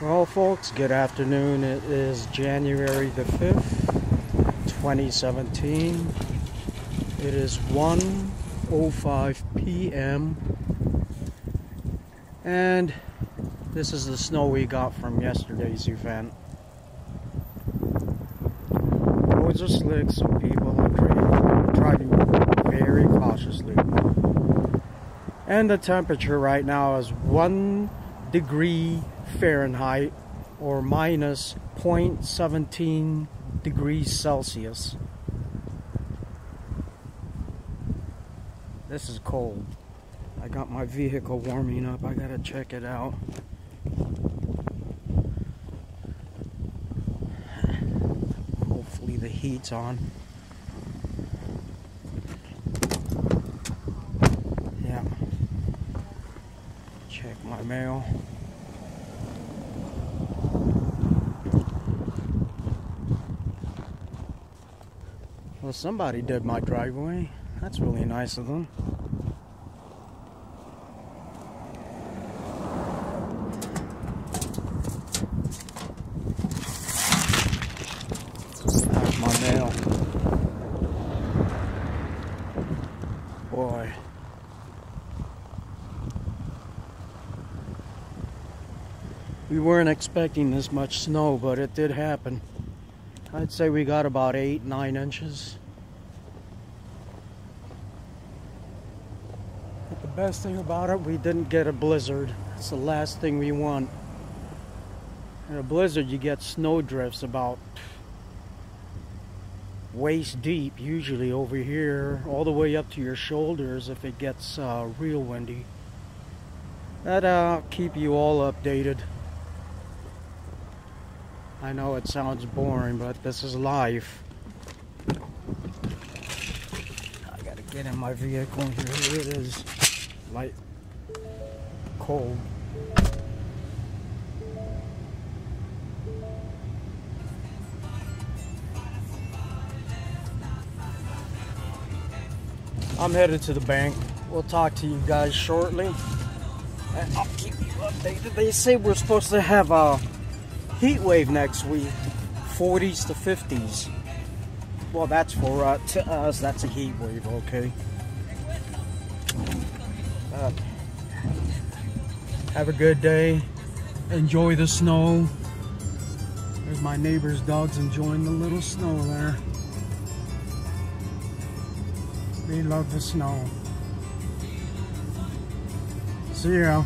Well, folks, good afternoon. It is January the 5th, 2017. It is 1.05 p.m. And this is the snow we got from yesterday's event. Roads are slick, so people are driving very cautiously. And the temperature right now is 1 degree Fahrenheit or minus 0.17 degrees Celsius. This is cold. I got my vehicle warming up. I gotta check it out. Hopefully the heat's on. Yeah. Check my mail. Well, somebody did my driveway. That's really nice of them. That's my mail. Boy. We weren't expecting this much snow, but it did happen. I'd say we got about eight, nine inches. But the best thing about it, we didn't get a blizzard. That's the last thing we want. In a blizzard, you get snow drifts about waist deep, usually over here, all the way up to your shoulders if it gets uh, real windy. That'll uh, keep you all updated. I know it sounds boring, but this is life. I gotta get in my vehicle here. It is. Light. Cold. I'm headed to the bank. We'll talk to you guys shortly. And I'll keep you updated. They say we're supposed to have a heat wave next week 40s to 50s well that's for uh, to us that's a heat wave okay? Uh, have a good day. Enjoy the snow. There's my neighbor's dogs enjoying the little snow there. They love the snow. See ya